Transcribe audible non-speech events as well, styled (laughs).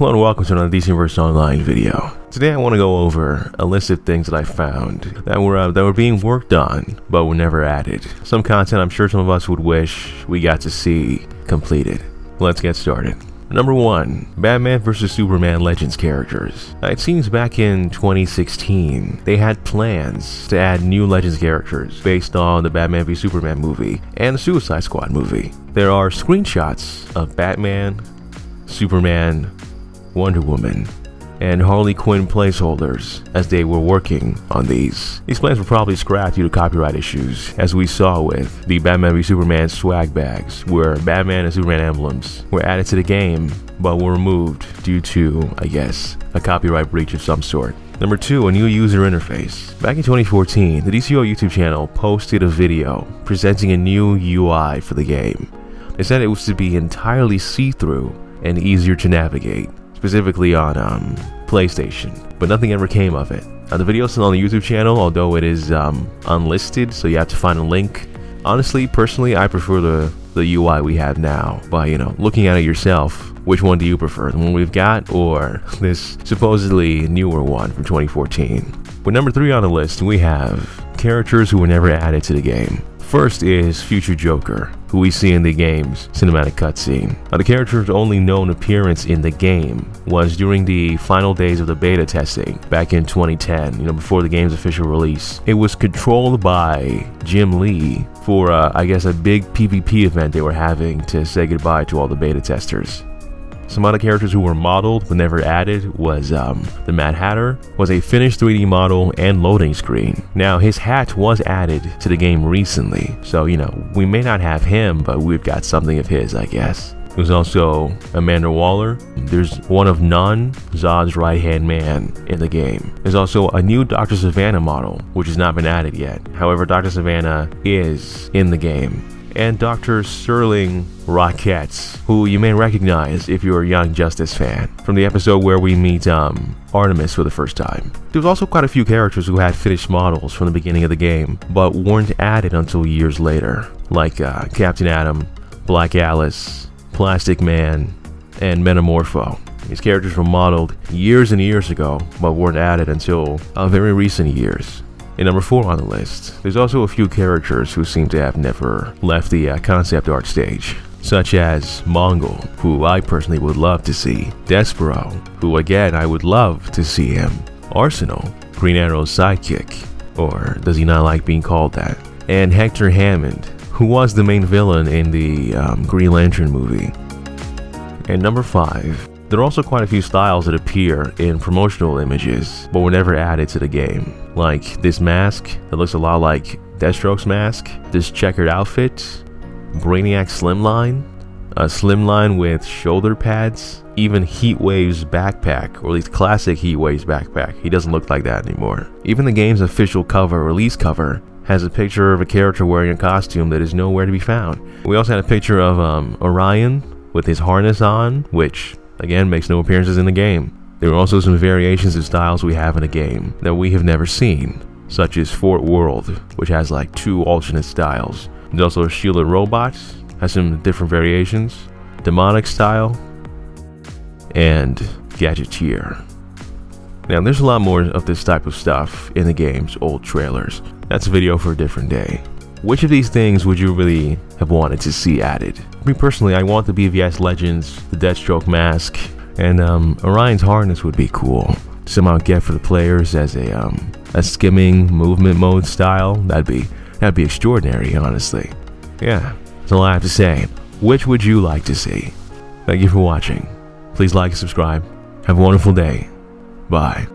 Hello and welcome to another DC DCverse Online video. Today I want to go over a list of things that I found that were uh, that were being worked on but were never added. Some content I'm sure some of us would wish we got to see completed. Let's get started. Number 1. Batman vs. Superman Legends characters. It seems back in 2016, they had plans to add new Legends characters based on the Batman v Superman movie and the Suicide Squad movie. There are screenshots of Batman, Superman, Wonder Woman, and Harley Quinn placeholders as they were working on these. These plans were probably scrapped due to copyright issues, as we saw with the Batman v Superman swag bags, where Batman and Superman emblems were added to the game but were removed due to, I guess, a copyright breach of some sort. Number 2. A new user interface. Back in 2014, the DCO YouTube channel posted a video presenting a new UI for the game. They said it was to be entirely see-through and easier to navigate specifically on um, PlayStation, but nothing ever came of it. Uh, the video is still on the YouTube channel, although it is um, unlisted, so you have to find a link. Honestly, personally, I prefer the, the UI we have now. By, you know, looking at it yourself, which one do you prefer? The one we've got or (laughs) this supposedly newer one from 2014? But number three on the list, we have characters who were never added to the game. First is Future Joker, who we see in the game's cinematic cutscene. Now, the character's only known appearance in the game was during the final days of the beta testing back in 2010, you know, before the game's official release. It was controlled by Jim Lee for, uh, I guess, a big PvP event they were having to say goodbye to all the beta testers. Some other characters who were modeled but never added was um, the Mad Hatter, was a finished 3D model and loading screen. Now his hat was added to the game recently, so you know, we may not have him, but we've got something of his, I guess. There's also Amanda Waller. There's one of Non, Zod's right hand man in the game. There's also a new Dr. Sivana model, which has not been added yet. However, Dr. Sivana is in the game and Dr. Serling Roquette, who you may recognize if you're a Young Justice fan, from the episode where we meet um, Artemis for the first time. There was also quite a few characters who had finished models from the beginning of the game, but weren't added until years later, like uh, Captain Atom, Black Alice, Plastic Man, and Metamorpho. These characters were modeled years and years ago, but weren't added until uh, very recent years. And number 4 on the list, there's also a few characters who seem to have never left the uh, concept art stage, such as Mongul, who I personally would love to see, Despero, who again I would love to see him, Arsenal, Green Arrow's sidekick, or does he not like being called that, and Hector Hammond, who was the main villain in the um, Green Lantern movie. And number 5, there are also quite a few styles that appear in promotional images, but were never added to the game. Like this mask that looks a lot like Deathstroke's mask, this checkered outfit, Brainiac slimline, a slimline with shoulder pads, even Heatwave's backpack, or at least classic Heatwave's backpack. He doesn't look like that anymore. Even the game's official cover, release cover, has a picture of a character wearing a costume that is nowhere to be found. We also had a picture of um, Orion with his harness on, which again makes no appearances in the game. There are also some variations of styles we have in the game that we have never seen, such as Fourth World, which has like two alternate styles. There's also Shielded Robots, has some different variations, Demonic style, and Gadgeteer. Now there's a lot more of this type of stuff in the game's old trailers. That's a video for a different day. Which of these things would you really have wanted to see added? Me personally, I want the BVS Legends, the Deathstroke mask, and um, Orion's harness would be cool. Somehow get for the players as a um, a skimming movement mode style. That'd be that'd be extraordinary, honestly. Yeah, that's all I have to say. Which would you like to see? Thank you for watching. Please like and subscribe. Have a wonderful day. Bye.